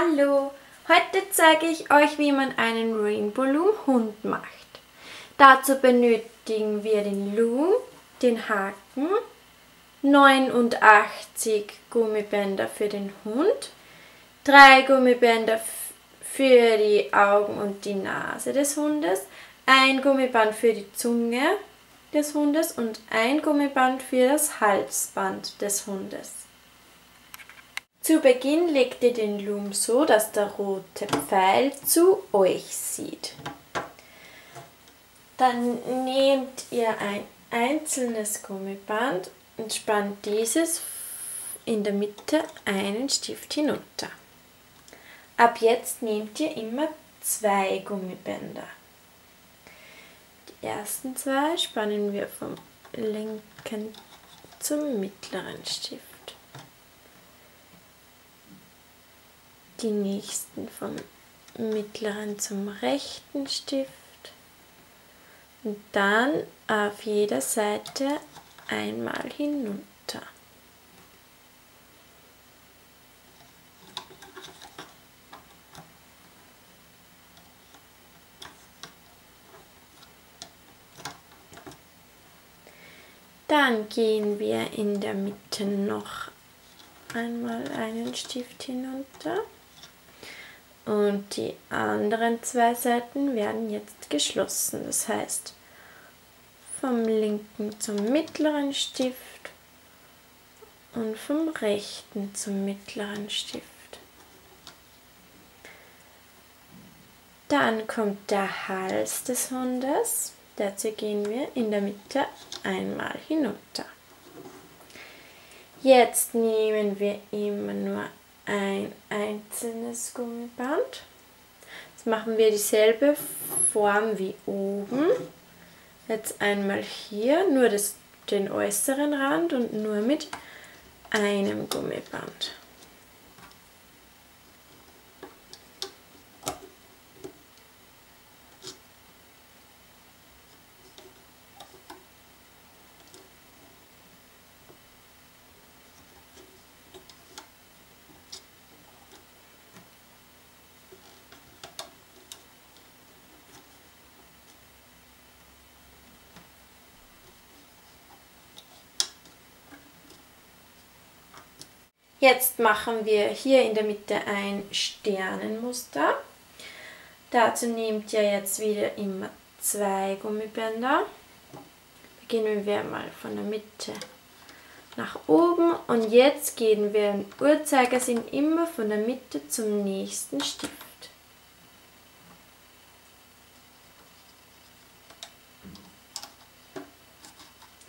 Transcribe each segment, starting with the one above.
Hallo, heute zeige ich euch, wie man einen Rainbow Loom Hund macht. Dazu benötigen wir den Loom, den Haken, 89 Gummibänder für den Hund, 3 Gummibänder für die Augen und die Nase des Hundes, ein Gummiband für die Zunge des Hundes und ein Gummiband für das Halsband des Hundes. Zu Beginn legt ihr den Loom so, dass der rote Pfeil zu euch sieht. Dann nehmt ihr ein einzelnes Gummiband und spannt dieses in der Mitte einen Stift hinunter. Ab jetzt nehmt ihr immer zwei Gummibänder. Die ersten zwei spannen wir vom linken zum mittleren Stift. Die nächsten vom mittleren zum rechten Stift und dann auf jeder Seite einmal hinunter. Dann gehen wir in der Mitte noch einmal einen Stift hinunter und die anderen zwei Seiten werden jetzt geschlossen. Das heißt, vom linken zum mittleren Stift und vom rechten zum mittleren Stift. Dann kommt der Hals des Hundes. Dazu gehen wir in der Mitte einmal hinunter. Jetzt nehmen wir immer nur ein einzelnes Gummiband. Jetzt machen wir dieselbe Form wie oben. Jetzt einmal hier nur das, den äußeren Rand und nur mit einem Gummiband. Jetzt machen wir hier in der Mitte ein Sternenmuster. Dazu nehmt ihr jetzt wieder immer zwei Gummibänder. Beginnen wir mal von der Mitte nach oben und jetzt gehen wir im Uhrzeigersinn immer von der Mitte zum nächsten Stift.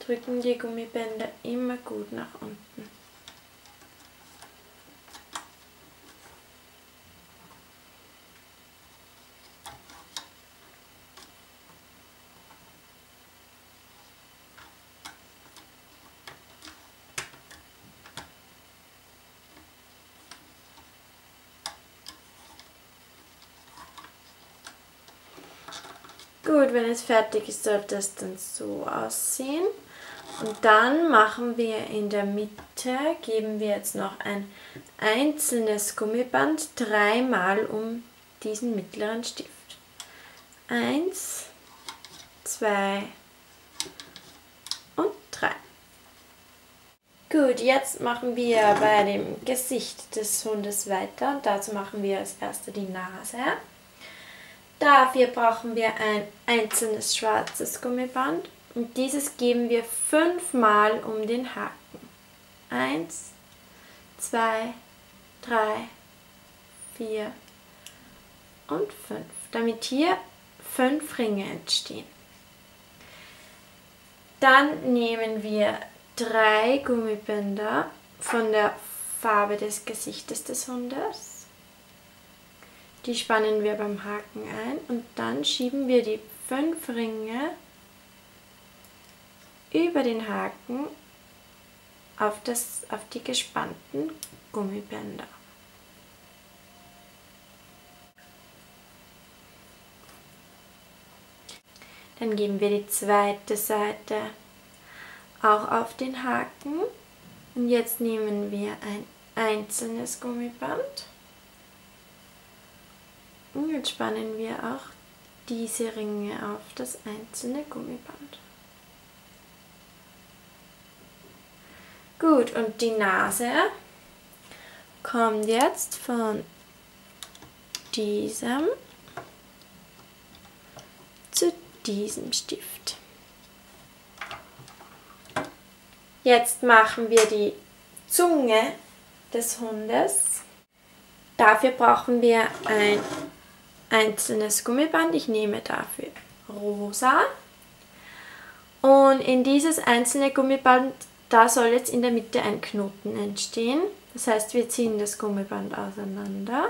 Drücken die Gummibänder immer gut nach unten. Gut, wenn es fertig ist, sollte es dann so aussehen. Und dann machen wir in der Mitte, geben wir jetzt noch ein einzelnes Gummiband dreimal um diesen mittleren Stift. Eins, zwei und drei. Gut, jetzt machen wir bei dem Gesicht des Hundes weiter und dazu machen wir als erste die Nase. Dafür brauchen wir ein einzelnes schwarzes Gummiband und dieses geben wir fünfmal um den Haken. Eins, zwei, drei, vier und fünf, damit hier fünf Ringe entstehen. Dann nehmen wir drei Gummibänder von der Farbe des Gesichtes des Hundes die spannen wir beim Haken ein und dann schieben wir die fünf Ringe über den Haken auf, das, auf die gespannten Gummibänder. Dann geben wir die zweite Seite auch auf den Haken und jetzt nehmen wir ein einzelnes Gummiband Haken. Jetzt spannen wir auch diese Ringe auf das einzelne Gummiband. Gut, und die Nase kommt jetzt von diesem zu diesem Stift. Jetzt machen wir die Zunge des Hundes. Dafür brauchen wir ein einzelnes Gummiband. Ich nehme dafür rosa. Und in dieses einzelne Gummiband, da soll jetzt in der Mitte ein Knoten entstehen. Das heißt, wir ziehen das Gummiband auseinander.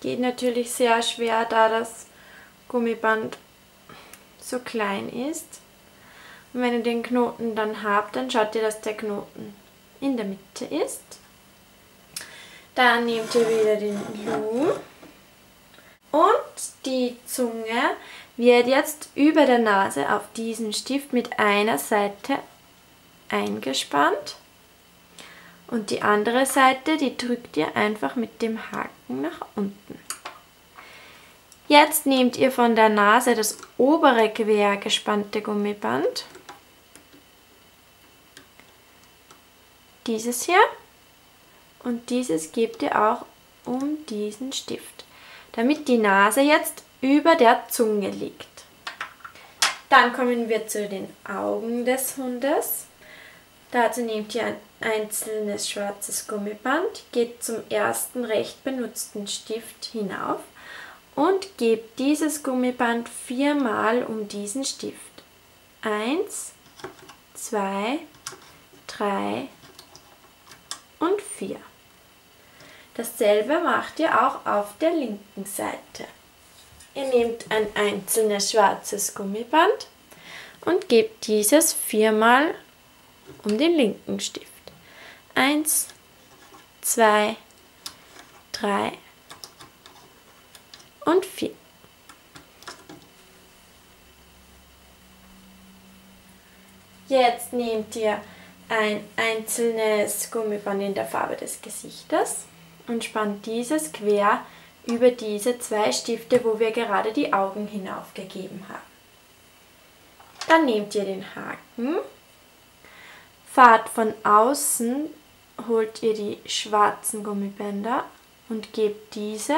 Geht natürlich sehr schwer, da das Gummiband so klein ist. Und wenn ihr den Knoten dann habt, dann schaut ihr, dass der Knoten in der Mitte ist. Dann nehmt ihr wieder den Loom und die Zunge wird jetzt über der Nase auf diesen Stift mit einer Seite eingespannt und die andere Seite, die drückt ihr einfach mit dem Haken nach unten. Jetzt nehmt ihr von der Nase das obere quer gespannte Gummiband, dieses hier und dieses gebt ihr auch um diesen Stift, damit die Nase jetzt über der Zunge liegt. Dann kommen wir zu den Augen des Hundes. Dazu nehmt ihr ein einzelnes schwarzes Gummiband, geht zum ersten recht benutzten Stift hinauf und gebt dieses Gummiband viermal um diesen Stift. Eins, zwei, drei und vier. Dasselbe macht ihr auch auf der linken Seite. Ihr nehmt ein einzelnes schwarzes Gummiband und gebt dieses viermal um den linken Stift. Eins, zwei, drei und vier. Jetzt nehmt ihr ein einzelnes Gummiband in der Farbe des Gesichtes und spannt dieses quer über diese zwei Stifte, wo wir gerade die Augen hinaufgegeben haben. Dann nehmt ihr den Haken Fahrt von außen, holt ihr die schwarzen Gummibänder und gebt diese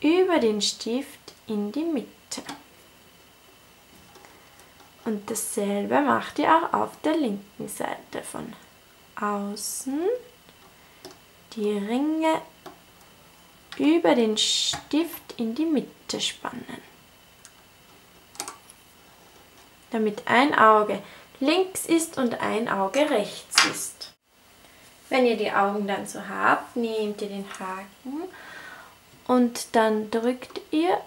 über den Stift in die Mitte. Und dasselbe macht ihr auch auf der linken Seite von außen die Ringe über den Stift in die Mitte spannen. Damit ein Auge links ist und ein Auge rechts ist. Wenn ihr die Augen dann so habt, nehmt ihr den Haken und dann drückt ihr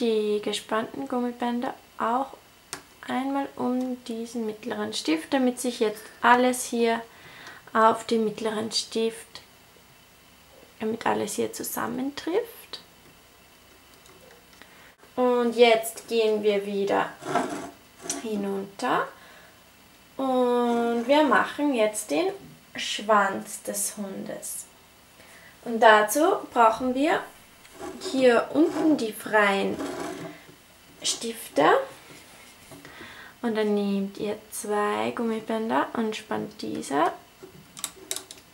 die gespannten Gummibänder auch einmal um diesen mittleren Stift, damit sich jetzt alles hier auf dem mittleren Stift, damit alles hier zusammentrifft. Und jetzt gehen wir wieder hinunter und wir machen jetzt den Schwanz des Hundes. Und dazu brauchen wir hier unten die freien Stifte. Und dann nehmt ihr zwei Gummibänder und spannt diese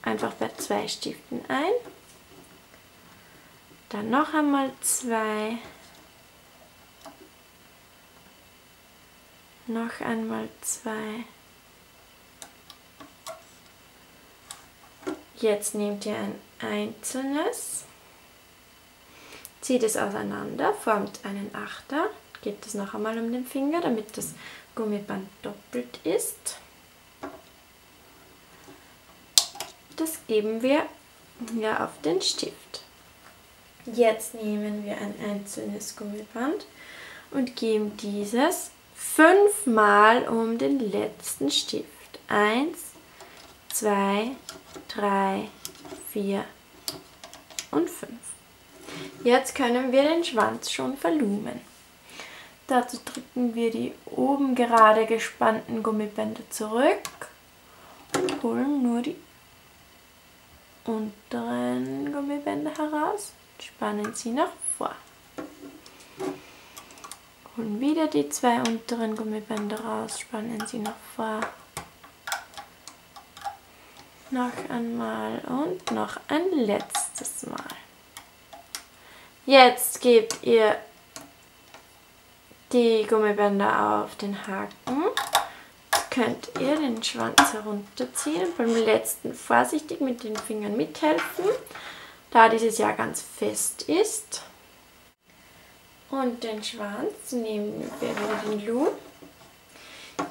einfach bei zwei Stiften ein. Dann noch einmal zwei. Noch einmal zwei. Jetzt nehmt ihr ein einzelnes, zieht es auseinander, formt einen Achter, gebt es noch einmal um den Finger, damit das Gummiband doppelt ist. Das geben wir hier auf den Stift. Jetzt nehmen wir ein einzelnes Gummiband und geben dieses fünfmal um den letzten Stift. Eins, zwei, drei, vier, und 5. Jetzt können wir den Schwanz schon verlumen. Dazu drücken wir die oben gerade gespannten Gummibänder zurück und holen nur die unteren Gummibänder heraus, spannen sie nach vor. Holen wieder die zwei unteren Gummibänder raus, spannen sie nach vor. Noch einmal und noch ein letztes Mal. Jetzt gebt ihr die Gummibänder auf den Haken. Jetzt könnt ihr den Schwanz herunterziehen beim letzten vorsichtig mit den Fingern mithelfen, da dieses ja ganz fest ist. Und den Schwanz nehmen wir wieder den Loom.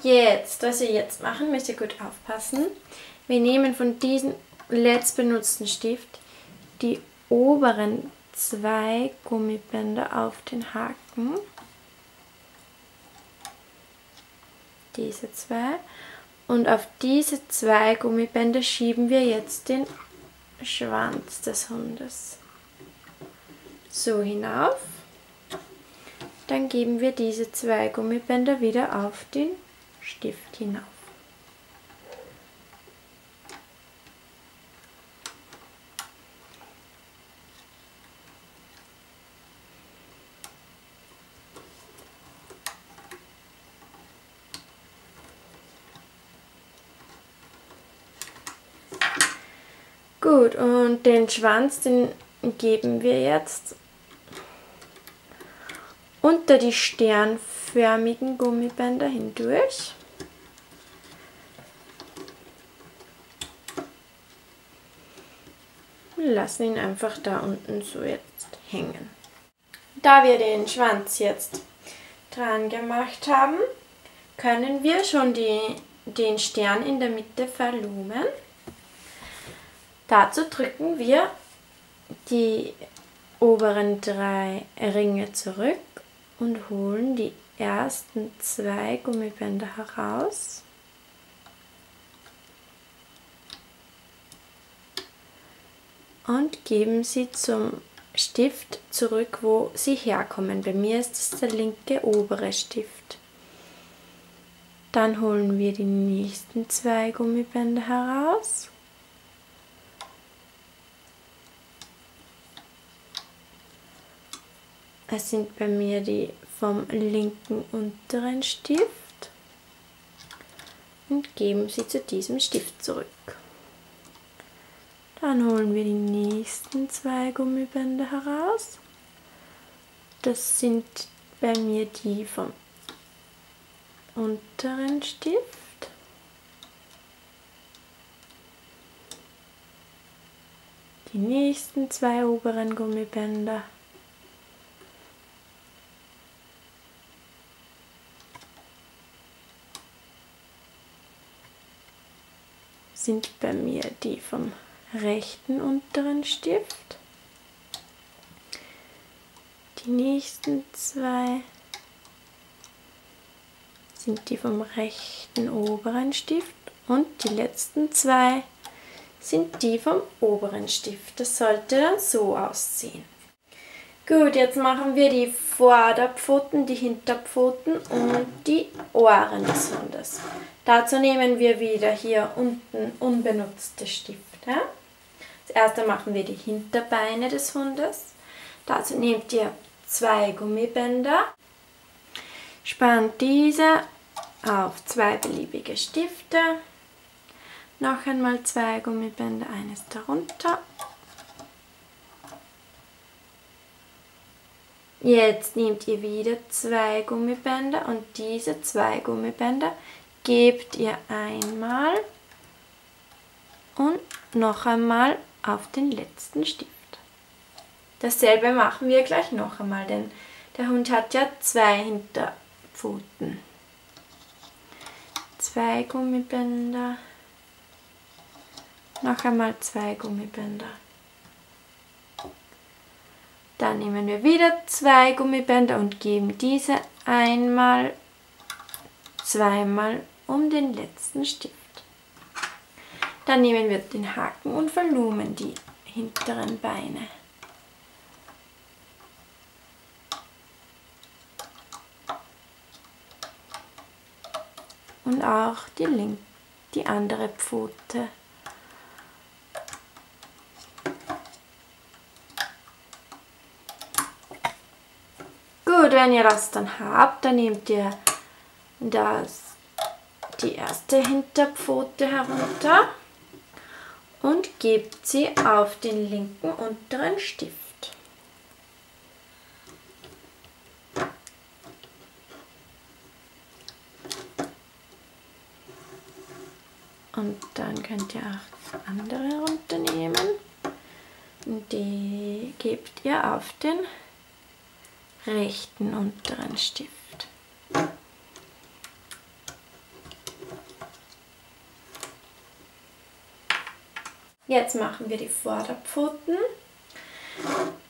Jetzt, was wir jetzt machen, müsst ihr gut aufpassen. Wir nehmen von diesem letzt benutzten Stift die oberen zwei Gummibänder auf den Haken. Diese zwei. Und auf diese zwei Gummibänder schieben wir jetzt den Schwanz des Hundes so hinauf. Dann geben wir diese zwei Gummibänder wieder auf den Stift hinauf. Gut, und den Schwanz, den geben wir jetzt unter die sternförmigen Gummibänder hindurch. Und lassen ihn einfach da unten so jetzt hängen. Da wir den Schwanz jetzt dran gemacht haben, können wir schon die, den Stern in der Mitte verlumen. Dazu drücken wir die oberen drei Ringe zurück und holen die ersten zwei Gummibänder heraus. Und geben sie zum Stift zurück, wo sie herkommen. Bei mir ist es der linke obere Stift. Dann holen wir die nächsten zwei Gummibänder heraus Es sind bei mir die vom linken unteren Stift und geben sie zu diesem Stift zurück. Dann holen wir die nächsten zwei Gummibänder heraus. Das sind bei mir die vom unteren Stift. Die nächsten zwei oberen Gummibänder. Sind bei mir die vom rechten unteren Stift. Die nächsten zwei sind die vom rechten oberen Stift und die letzten zwei sind die vom oberen Stift. Das sollte dann so aussehen. Gut, jetzt machen wir die Vorderpfoten, die Hinterpfoten und die Ohren des Hundes. Dazu nehmen wir wieder hier unten unbenutzte Stifte. Als erstes machen wir die Hinterbeine des Hundes. Dazu nehmt ihr zwei Gummibänder, spannt diese auf zwei beliebige Stifte, noch einmal zwei Gummibänder, eines darunter Jetzt nehmt ihr wieder zwei Gummibänder und diese zwei Gummibänder gebt ihr einmal und noch einmal auf den letzten Stift. Dasselbe machen wir gleich noch einmal, denn der Hund hat ja zwei Hinterpfoten. Zwei Gummibänder, noch einmal zwei Gummibänder. Dann nehmen wir wieder zwei Gummibänder und geben diese einmal, zweimal um den letzten Stift. Dann nehmen wir den Haken und verlumen die hinteren Beine. Und auch die, link die andere Pfote. Wenn ihr das dann habt, dann nehmt ihr das, die erste Hinterpfote herunter und gebt sie auf den linken unteren Stift. Und dann könnt ihr auch das andere runternehmen. Die gebt ihr auf den rechten unteren Stift. Jetzt machen wir die Vorderpfoten.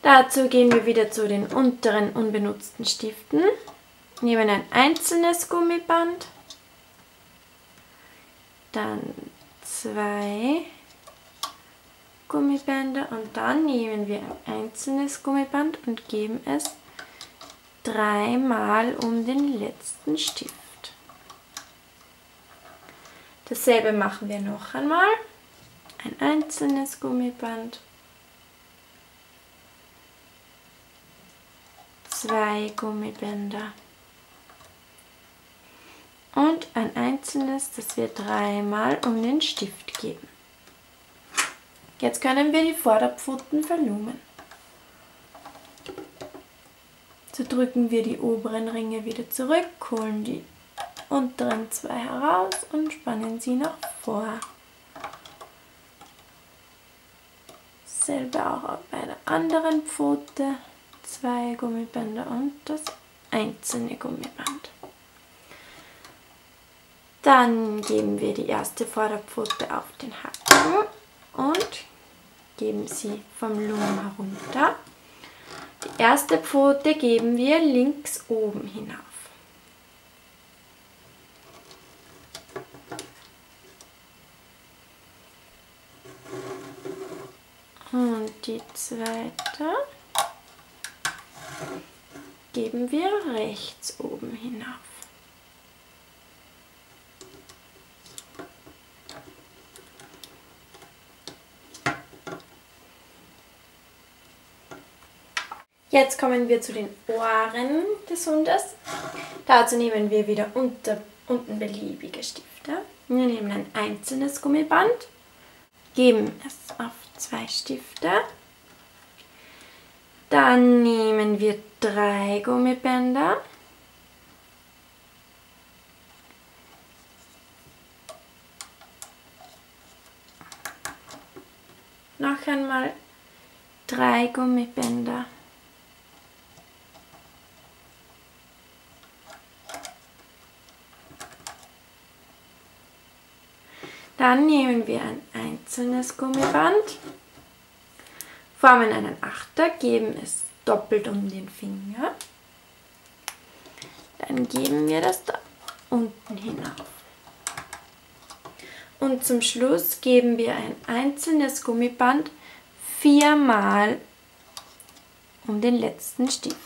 Dazu gehen wir wieder zu den unteren unbenutzten Stiften, nehmen ein einzelnes Gummiband dann zwei Gummibänder und dann nehmen wir ein einzelnes Gummiband und geben es dreimal um den letzten Stift. Dasselbe machen wir noch einmal. Ein einzelnes Gummiband, zwei Gummibänder und ein einzelnes, das wir dreimal um den Stift geben. Jetzt können wir die Vorderpfoten verlumen. So drücken wir die oberen Ringe wieder zurück, holen die unteren zwei heraus und spannen sie nach vor. Selbe auch bei der anderen Pfote, zwei Gummibänder und das einzelne Gummiband. Dann geben wir die erste Vorderpfote auf den Haken und geben sie vom Lumen herunter. Die erste Pfote geben wir links oben hinauf. Und die zweite geben wir rechts oben hinauf. Jetzt kommen wir zu den Ohren des Hundes. Dazu nehmen wir wieder unter, unten beliebige Stifte. Wir nehmen ein einzelnes Gummiband, geben es auf zwei Stifte. Dann nehmen wir drei Gummibänder. Noch einmal drei Gummibänder. Dann nehmen wir ein einzelnes Gummiband, formen einen Achter, geben es doppelt um den Finger. Dann geben wir das da unten hinauf. Und zum Schluss geben wir ein einzelnes Gummiband viermal um den letzten Stift.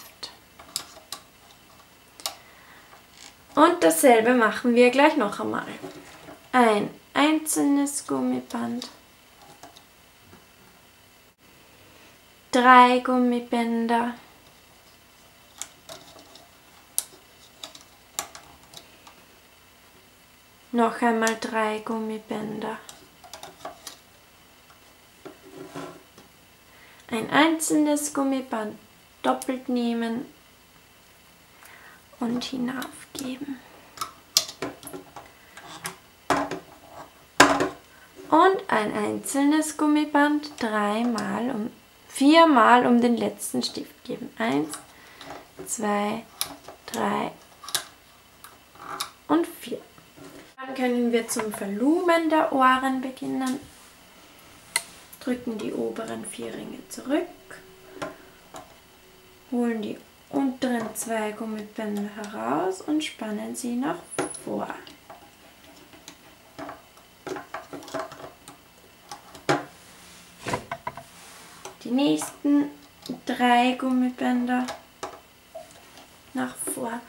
Und dasselbe machen wir gleich noch einmal. Ein einzelnes Gummiband, drei Gummibänder, noch einmal drei Gummibänder, ein einzelnes Gummiband doppelt nehmen und hinaufgeben. Und ein einzelnes Gummiband dreimal um viermal um den letzten Stift geben. Eins, zwei, drei und vier. Dann können wir zum Verlumen der Ohren beginnen. Drücken die oberen vier Ringe zurück, holen die unteren zwei Gummibänder heraus und spannen sie nach vor. Die nächsten drei Gummibänder nach vor.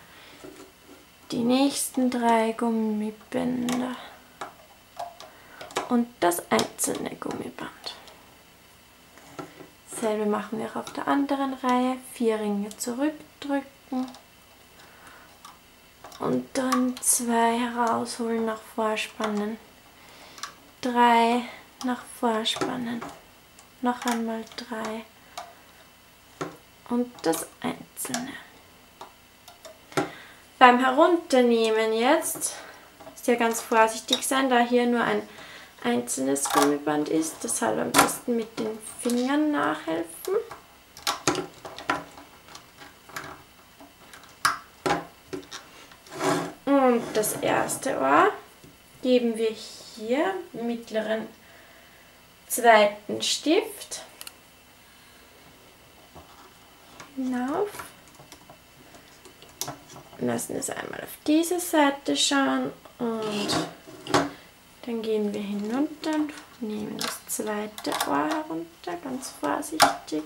die nächsten drei Gummibänder und das einzelne Gummiband. Dasselbe machen wir auch auf der anderen Reihe. Vier Ringe zurückdrücken und dann zwei herausholen, nach vorspannen. Drei nach vorspannen. Noch einmal drei und das einzelne. Beim Herunternehmen jetzt ja ganz vorsichtig sein, da hier nur ein einzelnes Gummiband ist. Deshalb am besten mit den Fingern nachhelfen. Und das erste Ohr geben wir hier mittleren zweiten Stift hinauf. Lassen es einmal auf diese Seite schauen und dann gehen wir hinunter und nehmen das zweite Ohr herunter, ganz vorsichtig.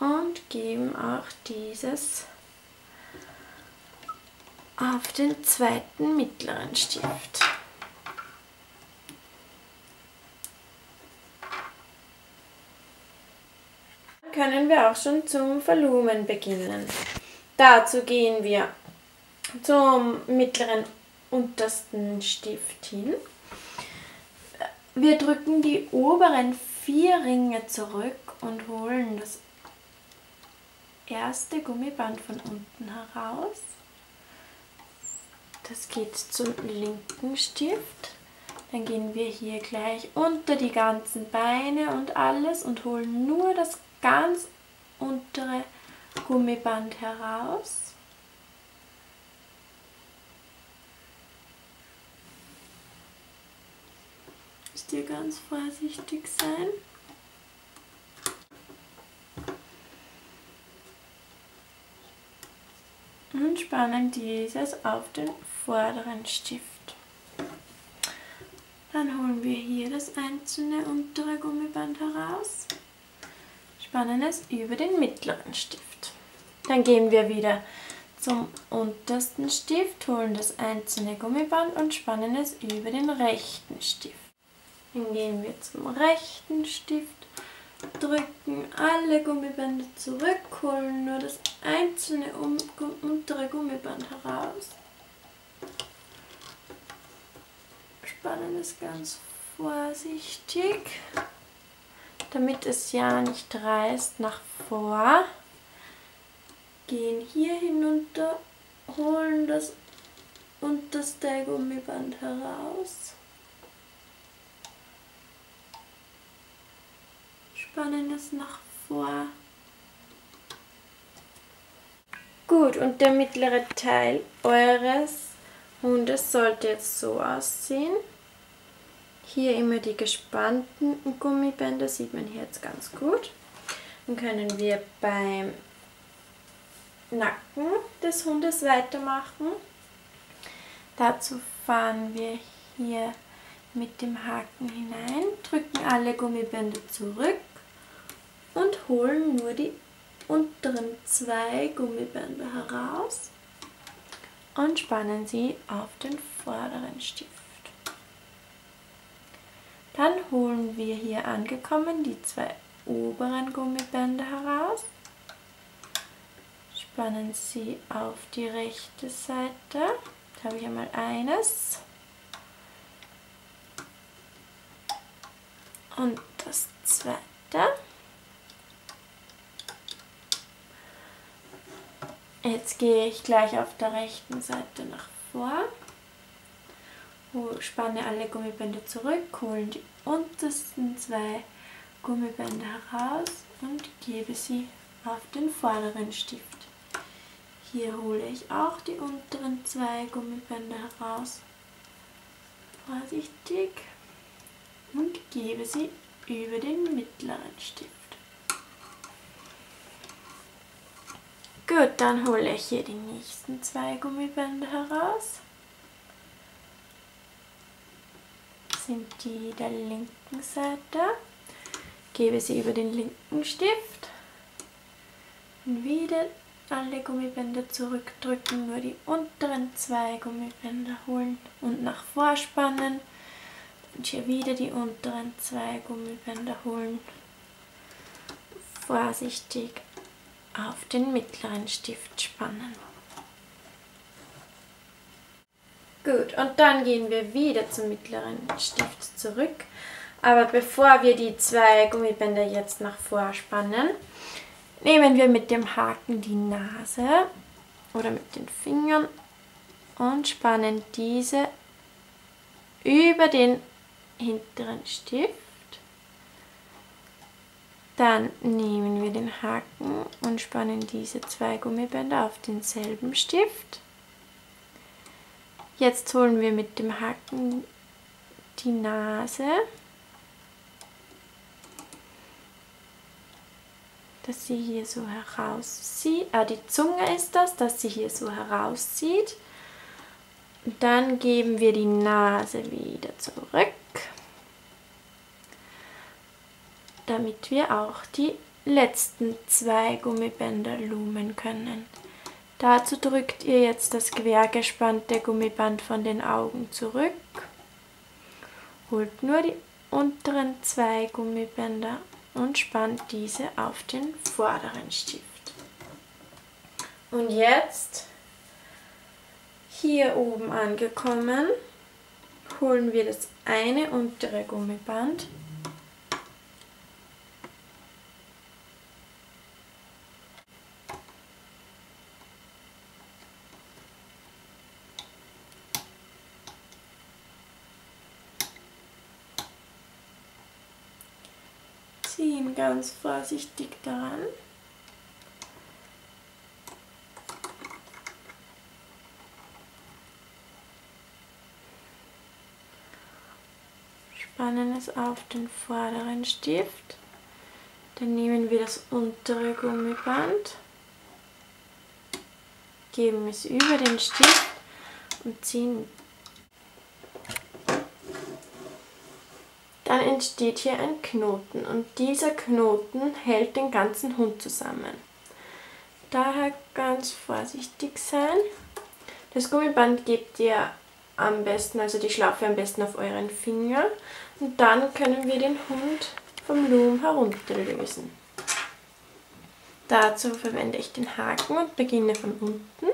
Und geben auch dieses auf den zweiten mittleren Stift. können wir auch schon zum Volumen beginnen. Dazu gehen wir zum mittleren untersten Stift hin. Wir drücken die oberen vier Ringe zurück und holen das erste Gummiband von unten heraus. Das geht zum linken Stift. Dann gehen wir hier gleich unter die ganzen Beine und alles und holen nur das ganz untere Gummiband heraus. Müsst ihr ganz vorsichtig sein. Und spannen dieses auf den vorderen Stift. Dann holen wir hier das einzelne untere Gummiband heraus spannen es über den mittleren Stift. Dann gehen wir wieder zum untersten Stift, holen das einzelne Gummiband und spannen es über den rechten Stift. Dann gehen wir zum rechten Stift, drücken alle Gummibänder zurück, holen nur das einzelne untere Gummiband heraus, spannen es ganz vorsichtig damit es ja nicht reißt nach vor, gehen hier hinunter, holen das unterste Gummiband heraus, spannen es nach vor. Gut, und der mittlere Teil eures Hundes sollte jetzt so aussehen. Hier immer die gespannten Gummibänder, sieht man hier jetzt ganz gut. Dann können wir beim Nacken des Hundes weitermachen. Dazu fahren wir hier mit dem Haken hinein, drücken alle Gummibänder zurück und holen nur die unteren zwei Gummibänder heraus und spannen sie auf den vorderen Stift. Dann holen wir hier angekommen die zwei oberen Gummibänder heraus, spannen sie auf die rechte Seite. Da habe ich einmal eines und das zweite. Jetzt gehe ich gleich auf der rechten Seite nach vor spanne alle Gummibänder zurück, hole die untersten zwei Gummibänder heraus und gebe sie auf den vorderen Stift. Hier hole ich auch die unteren zwei Gummibänder heraus, vorsichtig, und gebe sie über den mittleren Stift. Gut, dann hole ich hier die nächsten zwei Gummibänder heraus. sind die der linken Seite. Gebe sie über den linken Stift, Und wieder alle Gummibänder zurückdrücken, nur die unteren zwei Gummibänder holen und nach vorspannen. Und hier wieder die unteren zwei Gummibänder holen. Vorsichtig auf den mittleren Stift spannen. Gut, und dann gehen wir wieder zum mittleren Stift zurück. Aber bevor wir die zwei Gummibänder jetzt nach vorspannen, nehmen wir mit dem Haken die Nase oder mit den Fingern und spannen diese über den hinteren Stift. Dann nehmen wir den Haken und spannen diese zwei Gummibänder auf denselben Stift. Jetzt holen wir mit dem Haken die Nase dass sie hier so herauszieht. Ah, die Zunge ist das, dass sie hier so herauszieht. Dann geben wir die Nase wieder zurück, damit wir auch die letzten zwei Gummibänder lumen können. Dazu drückt ihr jetzt das quergespannte Gummiband von den Augen zurück, holt nur die unteren zwei Gummibänder und spannt diese auf den vorderen Stift. Und jetzt, hier oben angekommen, holen wir das eine untere Gummiband ziehen ganz vorsichtig daran. Spannen es auf den vorderen Stift. Dann nehmen wir das untere Gummiband, geben es über den Stift und ziehen dann entsteht hier ein Knoten und dieser Knoten hält den ganzen Hund zusammen. Daher ganz vorsichtig sein. Das Gummiband gebt ihr am besten, also die Schlaufe am besten auf euren Finger und dann können wir den Hund vom Loom herunterlösen. Dazu verwende ich den Haken und beginne von unten.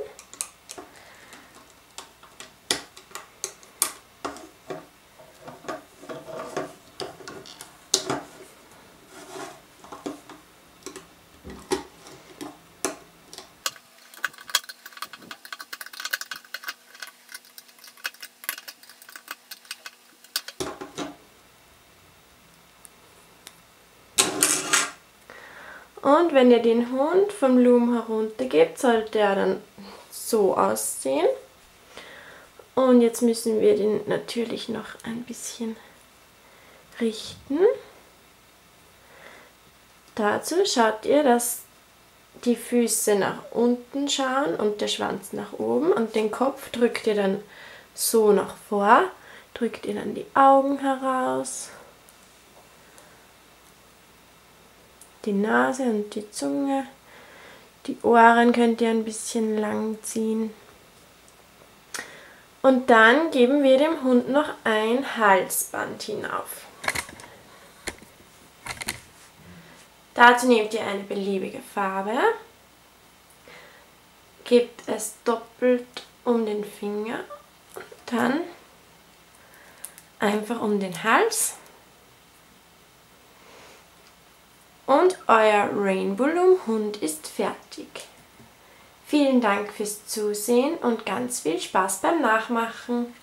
Und wenn ihr den Hund vom Loom heruntergebt, sollte er dann so aussehen. Und jetzt müssen wir den natürlich noch ein bisschen richten. Dazu schaut ihr, dass die Füße nach unten schauen und der Schwanz nach oben und den Kopf drückt ihr dann so nach vor, drückt ihr dann die Augen heraus die Nase und die Zunge. Die Ohren könnt ihr ein bisschen lang ziehen. Und dann geben wir dem Hund noch ein Halsband hinauf. Dazu nehmt ihr eine beliebige Farbe, gebt es doppelt um den Finger, dann einfach um den Hals Und euer Rainbow Loom Hund ist fertig. Vielen Dank fürs Zusehen und ganz viel Spaß beim Nachmachen.